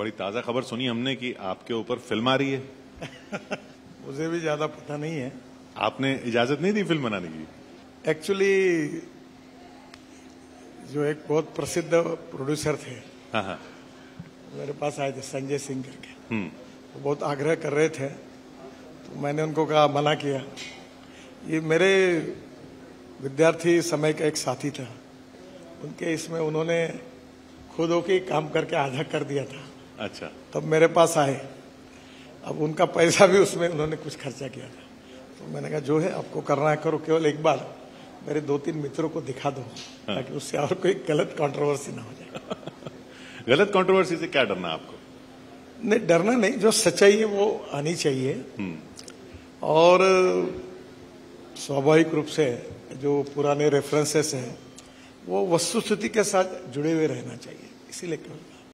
बड़ी ताज़ा खबर सुनी हमने कि आपके ऊपर फ़िल्म आ रही है। मुझे भी ज़्यादा पता नहीं है। आपने इजाज़त नहीं दी फ़िल्म बनाने की? एक्चुअली जो एक बहुत प्रसिद्ध प्रोड्यूसर थे हाँ हाँ। मेरे पास आए थे संजय सिंह करके। वो बहुत आग्रह कर रहे थे तो मैंने उनको कहा मना किया। ये मेरे विद्यार्थी समय का एक साथी था। उनके इसमें उन्होंने खुद होके काम करके आधा कर दिया था। अच्छा। तब मेरे पास आए। अब उनका पैसा भी उसमें उन्होंने कुछ खर्चा किया था। तो मैंने कहा जो है आपको करना है करो। केवल एक बार मेरे दो तीन मित्रों को दिखा दो ताकि उससे और कोई गलत कंट्रोवर्सी ना हो जाए। गलत कंट्रोवर्सी से क्या डरना आपको? नहीं डरना नहीं। जो सच्चाई है वो आनी चाहिए। और स्वाभाविक रूप से जो पुराने रेफरेंसेस हैं वो वस्तुस्थिति के साथ जुड़े हुए रहना चाहिए। इसीलिए कहूँगा